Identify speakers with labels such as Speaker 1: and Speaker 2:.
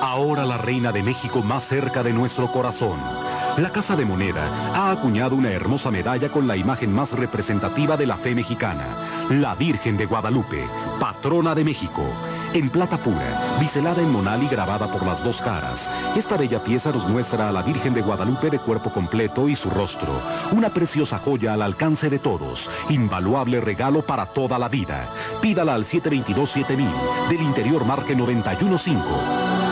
Speaker 1: Ahora la reina de México más cerca de nuestro corazón. La Casa de Moneda ha acuñado una hermosa medalla con la imagen más representativa de la fe mexicana, la Virgen de Guadalupe, patrona de México. En plata pura, biselada en monal y grabada por las dos caras, esta bella pieza nos muestra a la Virgen de Guadalupe de cuerpo completo y su rostro, una preciosa joya al alcance de todos, invaluable regalo para toda la vida. Pídala al 722-7000, del interior marque 915.